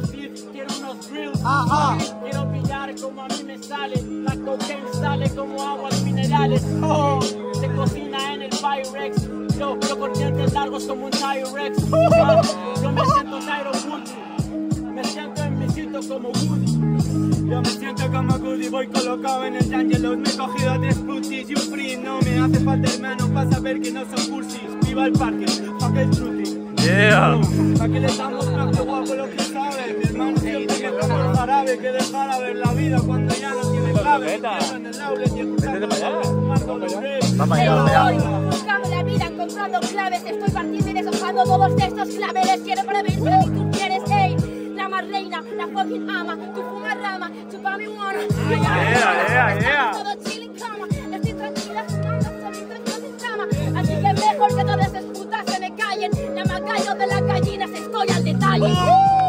Los beats, quiero pillar como a mí me sale. La cocaine sale como aguas minerales. Oh, se cocina en el Pyrex. Yo, con largos como un Tyrex. Ah, Yo me siento Tyro. Me siento en mi sitio como Woody. Yo me siento como Goody, voy colocado en el Angelos Me he cogido tres putis y un free No me hace falta hermano para saber que no son cursis Viva el parque, fuck el truti Yeah. ¿Pa' qué le damos tanto guapo lo que sabe? Mi hermano siempre que como el jarabe Que dejar a ver la vida cuando ya no tiene clave en el outlet y escuchando buscando la vida, encontrando claves. Estoy partiendo y deshojando todos estos claveles. Quiero para mí, La reina, la fucking ama. Tú fumas rama, chupa mi mono. yeah, yeah, yeah. Todo chill en cama. Estoy tranquila, fumando, solito en cama. Así que mejor que todas esas putas se me callen. La más callo de las gallinas, estoy al detalle.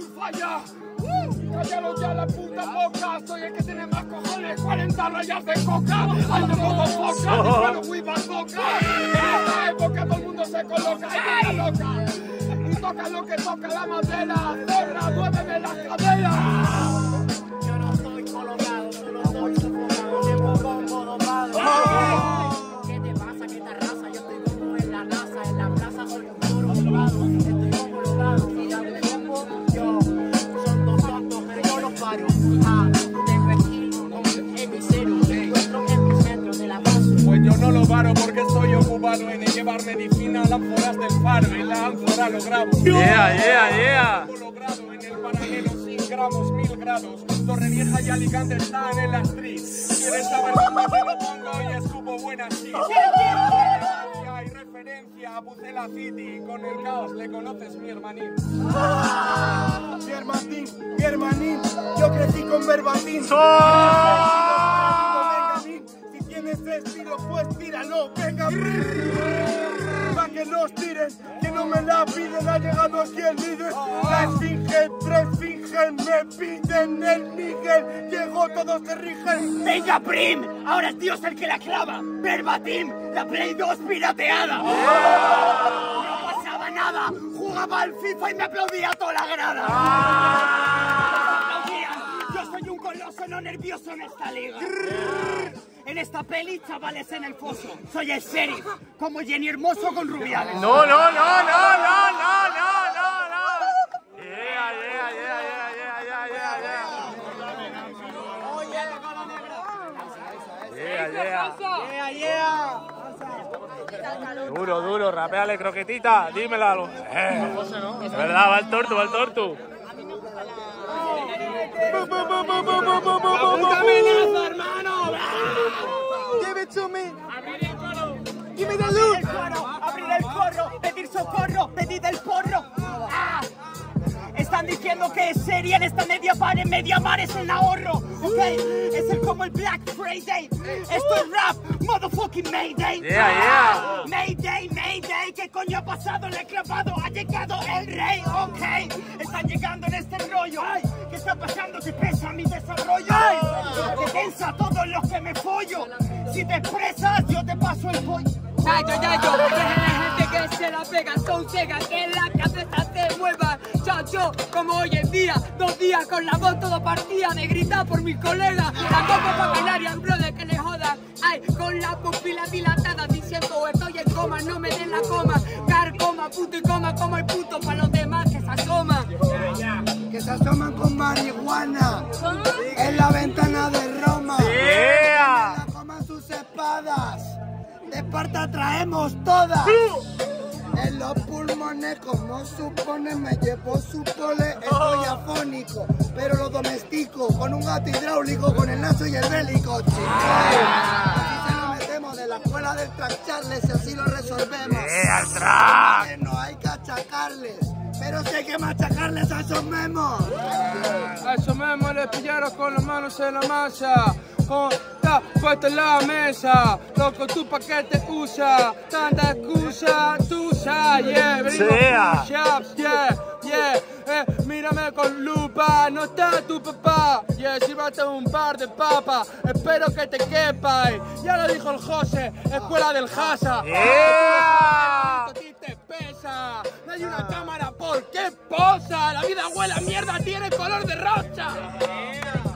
Falla. Cállalo ya la puta boca. Soy el que tiene más cojones. 40 rayas de coca. Al de modo foca. Disparo muy bazooka. En esta época todo el mundo se coloca. Y loca. Y toca lo que toca la madera. Zorra, muéveme las caderas. Yo no estoy colocado, solo estoy sofocado. Llevo bombo dopado. ¿Qué te pasa? ¿Qué te arrasa? Yo estoy como en la NASA, yo no lo paro porque estoy ocupado en llevar medicina a las ánforas del faro y la ánfora lo grabo. Yeah, yeah, yeah. Lo logrado en el paralelo sin gramos, mil grados. Torre Vieja y Alicante están en la street. ¿Quieres saber dónde te lo pongo? Y escupo buena shit. Hay referencia a Pucela City. Con el caos le conoces mi hermanín. Mi hermanín, mi hermanín, yo crecí con verbatín. Pa' que nos tiren, que no me la piden, ha llegado aquí el líder. La esfinge, tres fingen, me piden el Miguel, llegó, todos se rigen. Venga, Prim, ahora es Dios el que la clava. Verbatim, la Play 2 pirateada. No pasaba nada, jugaba al FIFA y me aplaudía toda la grada. Aplaudían. Yo soy un coloso no nervioso en esta liga. En esta peli, chavales en el foso. Soy el sheriff, como Jenny Hermoso con Rubiales. No, no, no, no, no, no, no, no, no. Yeah, yeah, yeah, yeah, yeah, yeah, yeah, yeah. Yeah, yeah. Duro, duro, rapeale, croquetita, dímelo. Eh. Es verdad, va el tortu, va el tortu. Give it to me. Give me the loot. abrir el corro, pedir socorro, pedir el porro. Ah. Están diciendo que es serie en esta media par, en media mar es un ahorro, ok. Es el como el Black Friday. Esto es rap, motherfucking Mayday. Yeah, yeah. Mayday, Mayday, ¿qué coño ha pasado? Le he clavado, ha llegado el rey, ok. Están llegando en este rollo, ay. ¿Qué está pasando? ¿Qué pesa mi desarrollo? Ay, que tensa a todos los que me follo. Si te expresas, yo te paso el pollo. Yayo, yayo, dejen la gente que se la pega, son cegas, que la cabeza te mueva. Chacho, como hoy en día, dos días con la voz todo partida de gritar por mis colegas. La copa pa' bailar y al brother que le jodan. Ay, con la pupila dilatada diciendo estoy en coma, no me den la coma. Car, coma, puto y coma, como el puto para los demás que se asoman. Que se asoman con marihuana en la ventana de Roma. Espadas. De Esparta traemos todas. En los pulmones, como supone, me llevo su pole. Estoy afónico, pero lo domestico. Con un gato hidráulico, con el nacho y el bélico, chicos. Así se lo metemos de la escuela del track Charles y así lo resolvemos. Yeah, track. Que no hay que achacarles. Pero sí hay que machacarles a esos memos. A esos memos les pillaron con las manos en la masa. Con la puesta en la mesa. Loco, tú pa' qué te usa. Tanta excusa, tú sabes, yeah. Venimos Sea. push-ups, yeah, yeah. Eh, mírame con lupa, no está tu papá. Yeah, sírvate un par de papas. Espero que te quepa. eh. Ya lo dijo el José, escuela del Jasa. Yeah. A ti te pesa. No hay una cámara, ¿por qué La vida huele a mierda, tiene color de rosa.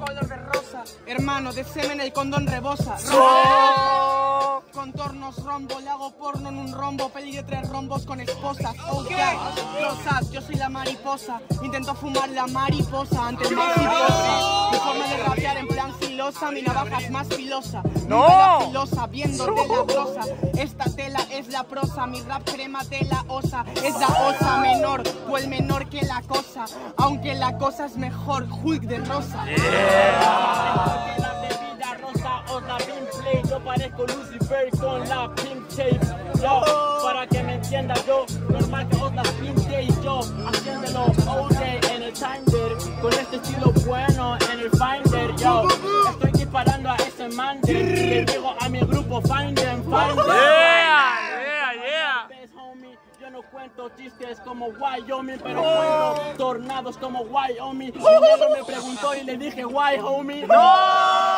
color de rosa. Hermano, de semen el condón rebosa. Contornos rombo, le hago porno en un rombo, peli de tres rombos con esposas. Ok, rosas, yo soy la mariposa. Intento fumar la mariposa antes de exitosa. Mi forma de rapear en plan filosa, mi navaja es más filosa. ¡No! La filosa, viendo tela rosa. Esta tela es la prosa, mi rap crema tela osa. Es la osa menor, o el menor que la cosa. Aunque la cosa es mejor, Hulk de rosa. Parezco Lucifer con la pink tape Yo, para que me entienda yo Normal que la pinte y yo Haciéndolo all day en el Tinder Con este estilo bueno en el Finder Yo, estoy disparando a ese mander Le digo a mi grupo Find them, find them Yeah, yeah, yeah. Yo no cuento chistes como Wyoming, pero cuento tornados como Wyoming. Mi negro me preguntó y le dije, why, homie. ¡No!